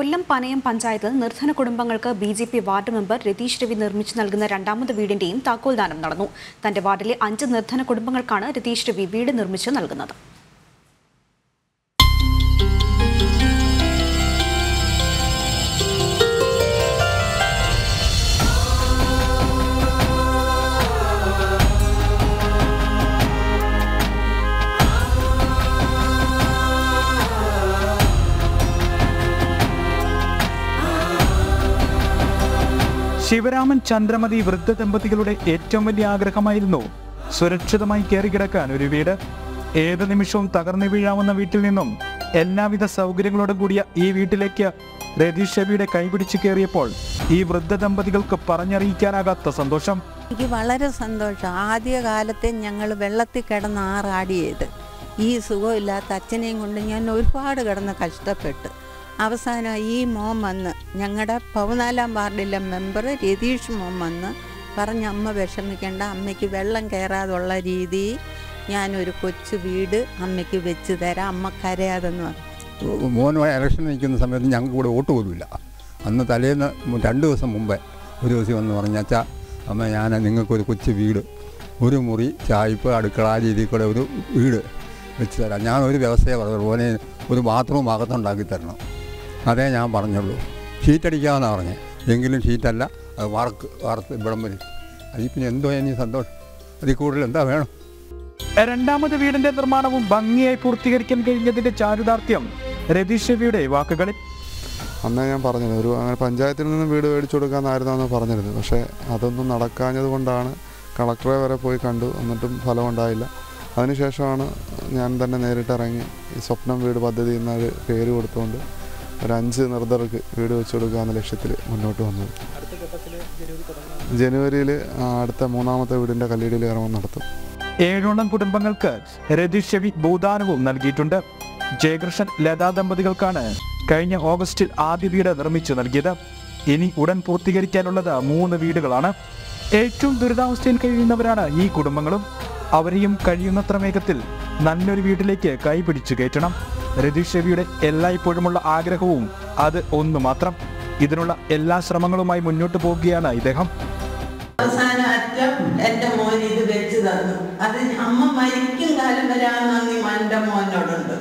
കൊല്ലം പനയം പഞ്ചായത്തിൽ നിർധന കുടുംബങ്ങൾക്ക് B J P ward member Ratheesh Ravi നിർമ്മിച്ചു നൽകുന്ന രണ്ടാമത് വീടിന്റെയും താക്കോൽദാനം നടന്നു. തന്റെ വാർഡിലെ അഞ്ച് നിർധന കുടുംബങ്ങൾക്കാണ് രതീഷ് രവി വീട് നിർമ്മിച്ചു നൽകുന്നത്. ശിവരാമൻ ചന്ദ്രമതി വൃദ്ധ ദമ്പതികളുടെ ഏറ്റവും വലിയ ആഗ്രഹമായിരുന്നു സുരക്ഷിതമായി കയറിക്കിടക്കാൻ ഒരു വീട്. ഏത് നിമിഷവും തകർന്നു വീഴാവുന്ന വീട്ടിൽ നിന്നും എല്ലാവിധ സൗകര്യങ്ങളോടും കൂടിയ ഈ വീട്ടിലേക്ക് രതീഷ് ഷബിയുടെ കൈപിടിച്ച് കയറിയപ്പോൾ ഈ വൃദ്ധ ദമ്പതികൾക്ക് പറഞ്ഞറിയിക്കാനാകാത്ത സന്തോഷം. എനിക്ക് വളരെ സന്തോഷം. ആദ്യ കാലത്തെ ഞങ്ങൾ വെള്ളത്തിൽ കിടന്ന് ആറാടിയത്. ഈ സുഖമില്ലാത്ത അച്ഛനെയും കൊണ്ട് ഞാൻ ഒരുപാട് കിടന്ന് കഷ്ടപ്പെട്ട്. അവസാനം ഈ മോൻ വന്ന് ഞങ്ങളുടെ പതിനാലാം വാർഡിലെ മെമ്പർ രതീഷ് മോം വന്ന് പറഞ്ഞ അമ്മ വിഷമിക്കേണ്ട അമ്മയ്ക്ക് വെള്ളം കയറാതുള്ള രീതി. ഞാനൊരു കൊച്ചു വീട് അമ്മയ്ക്ക് വെച്ച് തരാം അമ്മ കരയാതെന്ന് പറഞ്ഞു. മോനുമായി ഇലക്ഷൻ നിൽക്കുന്ന സമയത്ത് ഞങ്ങൾക്ക് കൂടെ വോട്ട് പോലുമില്ല അന്ന് തലേന്ന് രണ്ട് ദിവസം മുമ്പേ ഒരു ദിവസം വന്ന് പറഞ്ഞ അച്ഛാ അമ്മ ഞാൻ നിങ്ങൾക്കൊരു കൊച്ചു വീട്. ഒരു മുറി ചായ്പ് അടുക്കള രീതിയിൽ കൂടെ ഒരു വീട് വെച്ച് തരാം. ഞാൻ ഒരു വ്യവസ്ഥയെ പറഞ്ഞു മോനെ ഒരു ബാത്റൂം അകത്തുണ്ടാക്കി തരണം. അതേ ഞാൻ പറഞ്ഞുള്ളൂ. ഷീറ്റടിക്കാമെന്നാണ് പറഞ്ഞത് എങ്കിലും ഷീറ്റല്ല അത് വർക്ക് വറുത്ത് ഇവിടം വരും. അതിൽ പിന്നെ എന്തോ ഇനി സന്തോഷം. അതിൽ കൂടുതൽ എന്താ വേണം? രണ്ടാമത് വീടിന്റെ നിർമ്മാണവും ഭംഗിയായി പൂർത്തീകരിക്കാൻ കഴിഞ്ഞതിന്റെ ചാരുദാർത്ഥ്യം രതീഷ് ഷബിയുടെ വാക്കുകളിൽ. അന്നേ ഞാൻ പറഞ്ഞത് ഒരു അങ്ങനെ പഞ്ചായത്തിൽ നിന്നും വീട് മേടിച്ചു കൊടുക്കാമെന്നായിരുന്നു അന്ന് പറഞ്ഞിരുന്നത് പക്ഷേ അതൊന്നും നടക്കാഞ്ഞത് കൊണ്ടാണ് കളക്ടറെ വരെ പോയി കണ്ടു എന്നിട്ടും ഫലം ഉണ്ടായില്ല. അതിനുശേഷമാണ് ഞാൻ തന്നെ നേരിട്ട് ഇറങ്ങി ഈ സ്വപ്നം വീട് പദ്ധതി എന്നൊരു പേര് കൊടുത്തുകൊണ്ട് ഒരു അഞ്ച് നിർദ്ധർക്ക് വീട് വെച്ചു കൊടുക്കുക എന്ന ലക്ഷ്യത്തിൽ മുന്നോട്ട് വന്നത് ജനുവരിയിൽ അടുത്ത മൂന്നാമത്തെ വീടിന്റെ കല്ലിടിയിൽ കർമ്മം നടത്തും. ഏഴോളം കുടുംബങ്ങൾക്ക് രതിഷവി ഭൂദാനവും നൽകിയിട്ടുണ്ട്. ജയകൃഷ്ണൻ ലതാ ദമ്പതികൾക്കാണ് കഴിഞ്ഞ ഓഗസ്റ്റിൽ ആദ്യ വീട് നിർമ്മിച്ചു നൽകിയത്. ഇനി ഉടൻ പൂർത്തീകരിക്കാനുള്ളത് മൂന്ന് വീടുകളാണ്. ഏറ്റവും ദുരിതാവസ്ഥയിൽ കഴിയുന്നവരാണ് ഈ കുടുംബങ്ങളും. അവരെയും കഴിയുന്നത്ര വേഗത്തിൽ നല്ലൊരു വീട്ടിലേക്ക് കൈപിടിച്ചു കയറ്റണം. രതീഷ് രവിയുടെ എല്ലായ്പ്പോഴുമുള്ള ആഗ്രഹവും അത് ഒന്ന് മാത്രം. ഇതിനുള്ള എല്ലാ ശ്രമങ്ങളുമായി മുന്നോട്ട് പോവുകയാണ് ഇദ്ദേഹം. അവസാന അറ്റം എന്റെ മോൻ ഇത് വെച്ച് തന്നു. അത് അമ്മ മരിക്കും കാലം വരെ നന്ദി എന്റെ മോനോടുണ്ട്.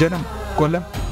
ജനം കൊല്ലം